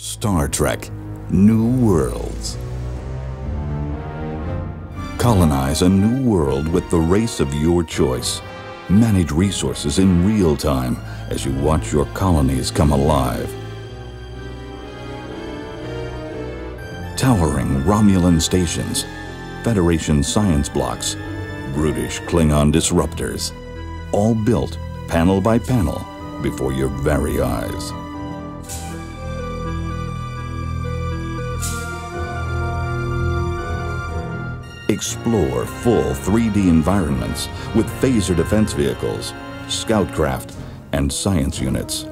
Star Trek New Worlds. Colonize a new world with the race of your choice. Manage resources in real time as you watch your colonies come alive. Towering Romulan stations, Federation science blocks, brutish Klingon disruptors, all built panel by panel before your very eyes. Explore full 3D environments with phaser defense vehicles, scout craft, and science units.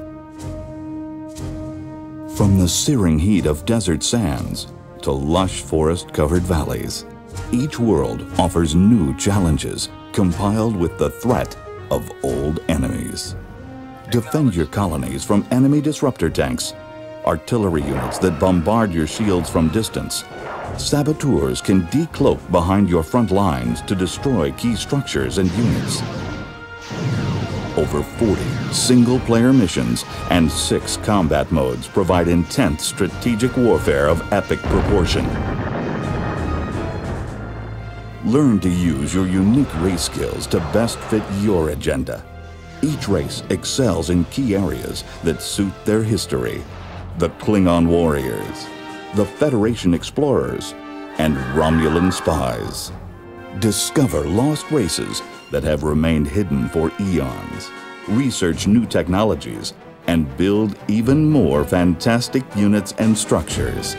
From the searing heat of desert sands to lush forest-covered valleys, each world offers new challenges compiled with the threat of old enemies. Defend your colonies from enemy disruptor tanks, artillery units that bombard your shields from distance, saboteurs can decloak behind your front lines to destroy key structures and units. Over 40 single-player missions and six combat modes provide intense strategic warfare of epic proportion. Learn to use your unique race skills to best fit your agenda. Each race excels in key areas that suit their history. The Klingon Warriors, the Federation Explorers, and Romulan Spies. Discover lost races that have remained hidden for eons. Research new technologies and build even more fantastic units and structures.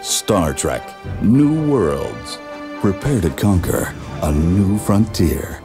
Star Trek New Worlds. Prepare to conquer a new frontier.